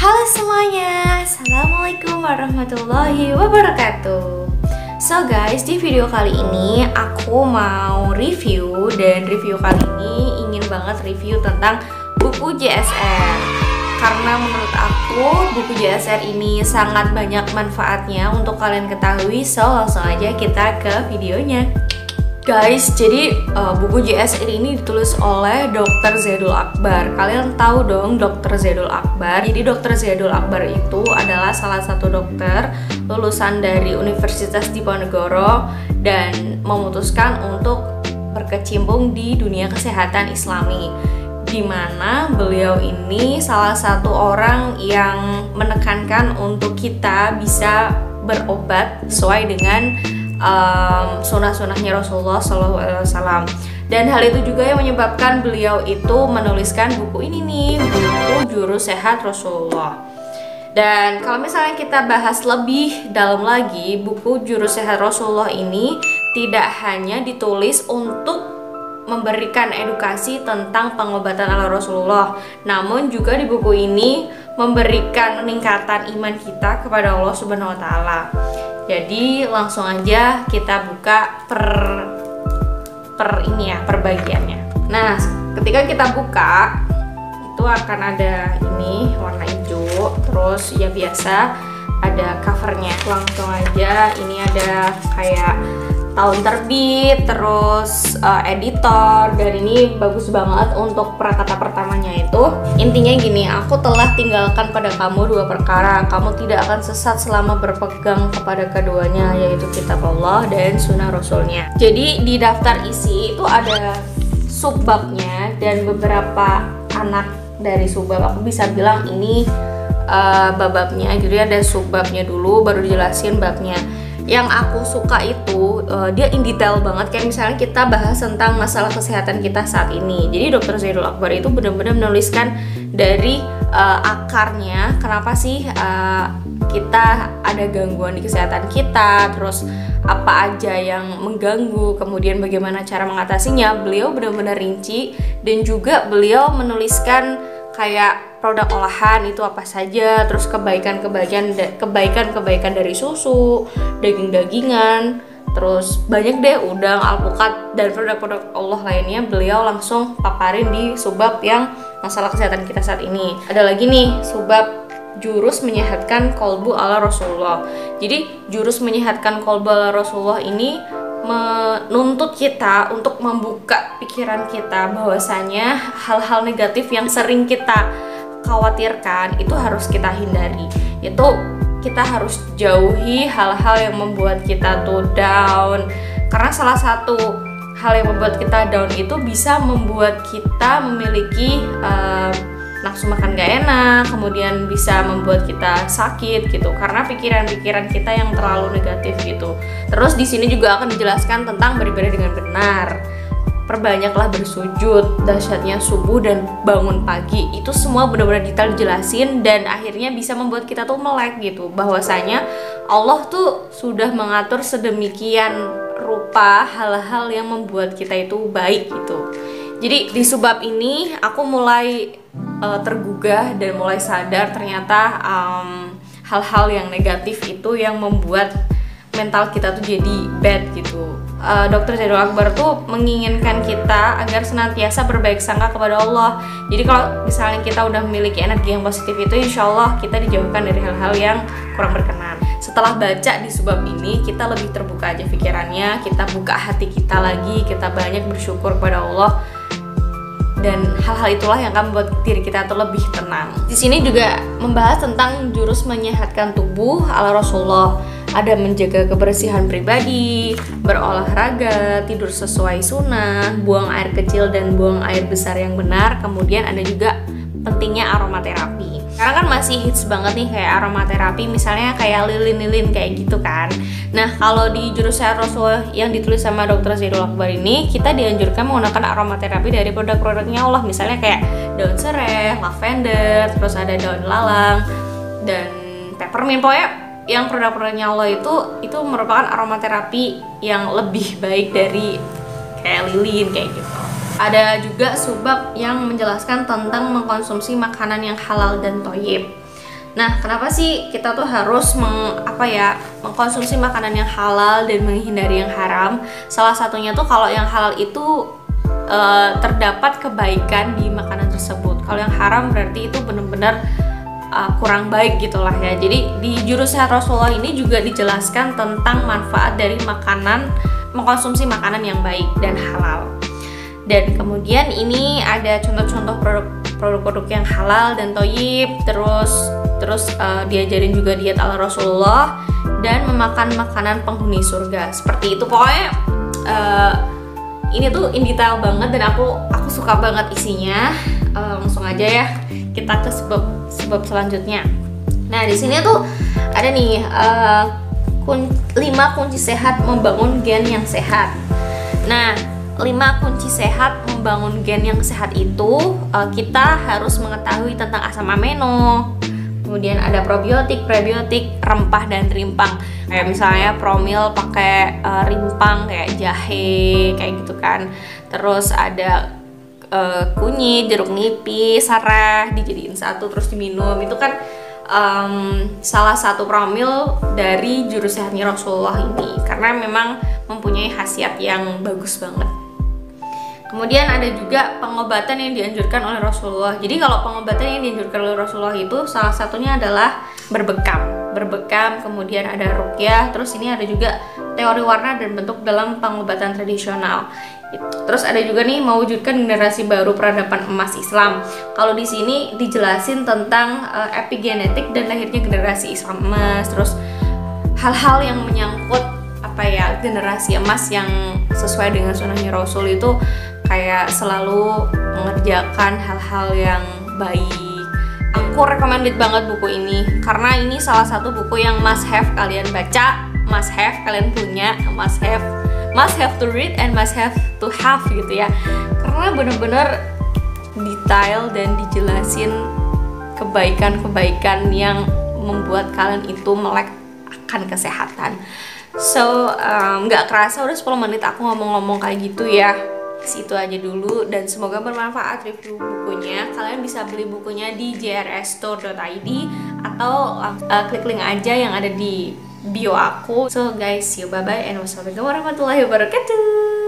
Halo semuanya, Assalamualaikum warahmatullahi wabarakatuh. So guys, di video kali ini aku mau review Dan review kali ini ingin banget review tentang buku JSR Karena menurut aku buku JSR ini sangat banyak manfaatnya untuk kalian ketahui. So langsung aja kita ke videonya Guys, jadi uh, buku JSR ini ditulis oleh Dr. Zaidul Akbar. Kalian tahu dong Dr. Zaidul Akbar. Jadi Dr. Zaidul Akbar itu adalah salah satu dokter lulusan dari Universitas Diponegoro dan memutuskan untuk berkecimpung di dunia kesehatan Islami. Di mana beliau ini salah satu orang yang menekankan untuk kita bisa berobat sesuai dengan um, sunnah-sunnahnya Rasulullah SAW dan hal itu juga yang menyebabkan beliau itu menuliskan buku ini nih buku Juru Sehat Rasulullah dan kalau misalnya kita bahas lebih dalam lagi buku Juru Sehat Rasulullah ini tidak hanya ditulis untuk memberikan edukasi tentang pengobatan ala Rasulullah. Namun juga di buku ini memberikan peningkatan iman kita kepada Allah Subhanahu wa taala. Jadi langsung aja kita buka per per ini ya, per bagiannya. Nah, ketika kita buka itu akan ada ini warna hijau, terus ya biasa ada covernya. Langsung aja ini ada kayak tahun terbit, terus uh, editor dan ini bagus banget untuk prakata pertamanya itu. Intinya gini, aku telah tinggalkan pada kamu dua perkara. Kamu tidak akan sesat selama berpegang kepada keduanya yaitu kitab Allah dan sunnah rasulnya. Jadi di daftar isi itu ada subbabnya dan beberapa anak dari subbab aku bisa bilang ini uh, bababnya jadi ada subbabnya dulu baru dijelasin babnya yang aku suka itu uh, dia in detail banget. Kayak misalnya kita bahas tentang masalah kesehatan kita saat ini. Jadi dokter Zaidul Akbar itu benar-benar menuliskan dari uh, akarnya kenapa sih uh, kita ada gangguan di kesehatan kita terus apa aja yang mengganggu kemudian bagaimana cara mengatasinya. Beliau benar-benar rinci dan juga beliau menuliskan kayak produk olahan itu apa saja, terus kebaikan-kebaikan kebaikan-kebaikan dari susu, daging-dagingan, terus banyak deh udang, alpukat dan produk-produk Allah lainnya beliau langsung paparin di subab yang masalah kesehatan kita saat ini. Ada lagi nih subab jurus menyehatkan kolbu ala Rasulullah. Jadi jurus menyehatkan kolbu ala Rasulullah ini menuntut kita untuk membuka pikiran kita bahwasanya hal-hal negatif yang sering kita khawatirkan itu harus kita hindari. Itu kita harus jauhi hal-hal yang membuat kita tuh down. Karena salah satu hal yang membuat kita down itu bisa membuat kita memiliki uh, nafsu makan gak enak, kemudian bisa membuat kita sakit gitu. Karena pikiran-pikiran kita yang terlalu negatif gitu. Terus di sini juga akan dijelaskan tentang beribadah dengan benar perbanyaklah bersujud, dahsyatnya subuh dan bangun pagi. Itu semua benar-benar detail dijelasin dan akhirnya bisa membuat kita tuh melek gitu. Bahwasanya Allah tuh sudah mengatur sedemikian rupa hal-hal yang membuat kita itu baik gitu. Jadi di sebab ini aku mulai uh, tergugah dan mulai sadar ternyata hal-hal um, yang negatif itu yang membuat mental kita tuh jadi bad gitu uh, Dokter Zaidul Akbar tuh menginginkan kita agar senantiasa berbaik sangka kepada Allah. Jadi kalau misalnya kita udah memiliki energi yang positif itu, insya Allah kita dijauhkan dari hal-hal yang kurang berkenan. Setelah baca di sebab ini, kita lebih terbuka aja pikirannya, kita buka hati kita lagi, kita banyak bersyukur kepada Allah dan hal-hal itulah yang akan membuat diri kita tuh lebih tenang. Di sini juga membahas tentang jurus menyehatkan tubuh ala Rasulullah ada menjaga kebersihan pribadi, berolahraga, tidur sesuai sunnah, buang air kecil dan buang air besar yang benar, kemudian ada juga pentingnya aromaterapi. Karena kan masih hits banget nih kayak aromaterapi misalnya kayak lilin-lilin kayak gitu kan. Nah, kalau di jurusan Rasul yang ditulis sama Dr. Zaidul Akbar ini, kita dianjurkan menggunakan aromaterapi dari produk-produknya Allah. Misalnya kayak daun serai, lavender, terus ada daun lalang dan peppermint. Pokoknya yang produk-produknya Allah itu itu merupakan aromaterapi yang lebih baik dari kayak lilin kayak gitu. Ada juga subbab yang menjelaskan tentang mengkonsumsi makanan yang halal dan toyib. Nah, kenapa sih kita tuh harus meng, apa ya mengkonsumsi makanan yang halal dan menghindari yang haram? Salah satunya tuh kalau yang halal itu uh, terdapat kebaikan di makanan tersebut. Kalau yang haram berarti itu benar-benar uh, kurang baik gitulah ya. Jadi di jurus sehat Rasulullah ini juga dijelaskan tentang manfaat dari makanan mengkonsumsi makanan yang baik dan halal. Dan kemudian ini ada contoh-contoh produk produk-produk yang halal dan toyib terus terus uh, diajarin juga diet ala Rasulullah dan memakan makanan penghuni surga seperti itu pokoknya uh, ini tuh in detail banget dan aku aku suka banget isinya uh, langsung aja ya kita ke sebab sebab selanjutnya. Nah di sini tuh ada nih uh, kun, 5 kunci sehat membangun gen yang sehat. Nah 5 kunci sehat membangun gen yang sehat itu uh, kita harus mengetahui tentang asam amino kemudian ada probiotik, prebiotik, rempah dan rimpang. Kayak misalnya promil pakai uh, rimpang kayak jahe kayak gitu kan. Terus ada uh, kunyit, jeruk nipis, serai dijadiin satu terus diminum itu kan um, salah satu promil dari jurus sehatnya Rasulullah ini karena memang mempunyai khasiat yang bagus banget Kemudian ada juga pengobatan yang dianjurkan oleh Rasulullah. Jadi kalau pengobatan yang dianjurkan oleh Rasulullah itu salah satunya adalah berbekam. Berbekam, kemudian ada rukyah, terus ini ada juga teori warna dan bentuk dalam pengobatan tradisional. Terus ada juga nih mewujudkan generasi baru peradaban emas Islam. Kalau di sini dijelasin tentang uh, epigenetik dan lahirnya generasi Islam emas, terus hal-hal yang menyangkut apa ya generasi emas yang sesuai dengan sunnahnya Rasul itu kayak selalu mengerjakan hal-hal yang baik aku recommended banget buku ini karena ini salah satu buku yang must have kalian baca must have kalian punya must have must have to read and must have to have gitu ya. Karena bener-bener detail dan dijelasin kebaikan-kebaikan yang membuat kalian itu melek akan kesehatan. So nggak um, kerasa udah 10 menit aku ngomong-ngomong kayak gitu ya. Situ aja dulu dan semoga bermanfaat review bukunya. Kalian bisa beli bukunya di jrsstore.id atau uh, klik link aja yang ada di bio aku. So guys see you. Bye bye and wassalamualaikum warahmatullahi wabarakatuh